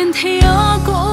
kiên theo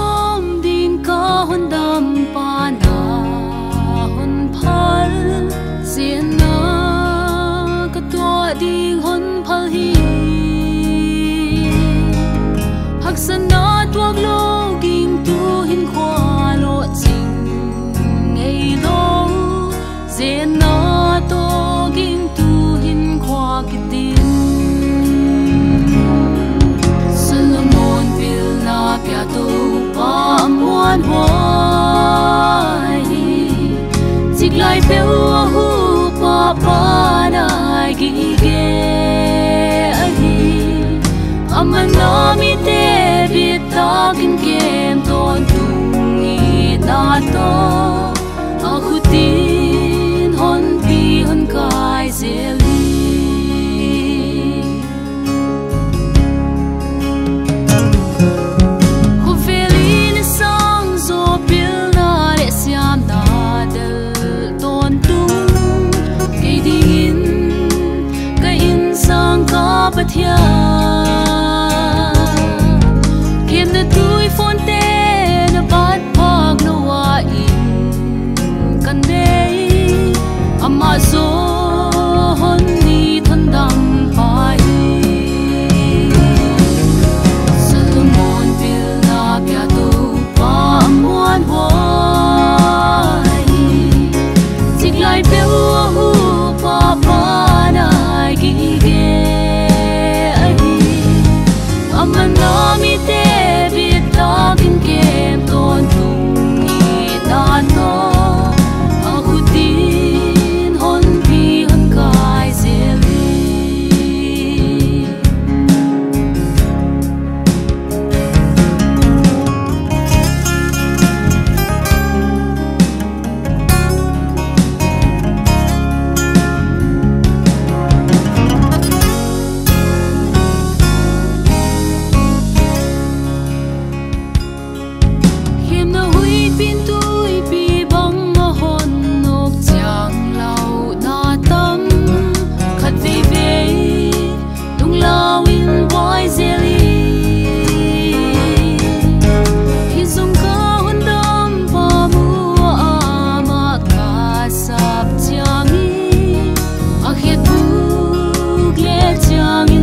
hu pa pa na gi ge ai amana mi te 예정이